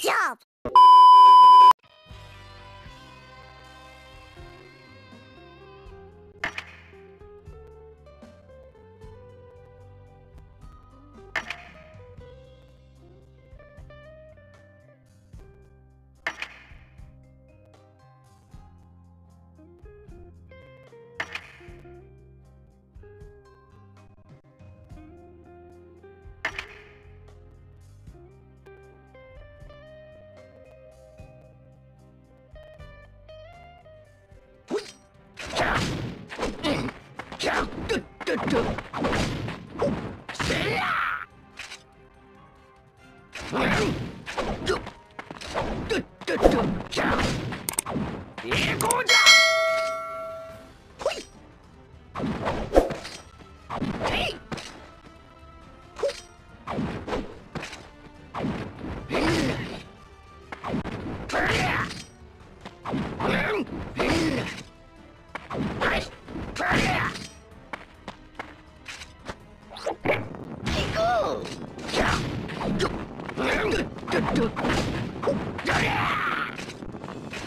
job! 若造がキャラクタイ若造がはてわしは誰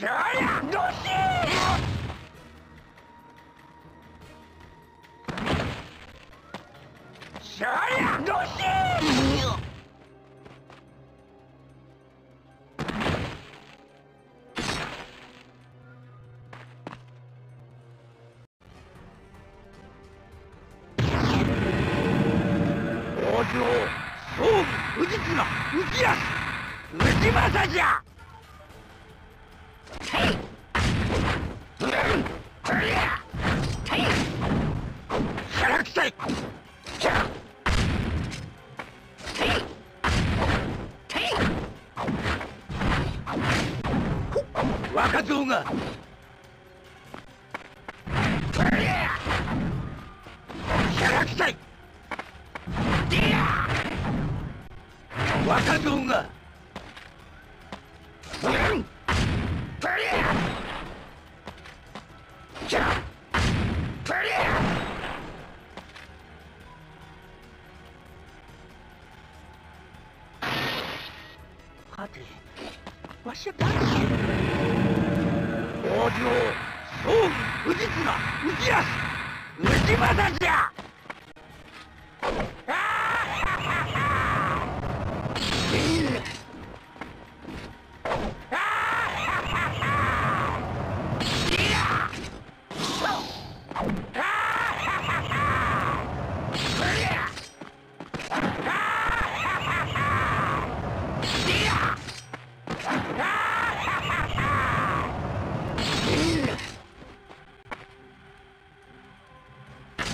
武藤綱氏康氏政じゃ。キャラクタイはてわしは誰王城総武藤綱氏康氏政じゃ。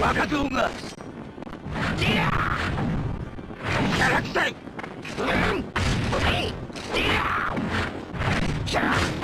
若造が。キャラクタイキャラ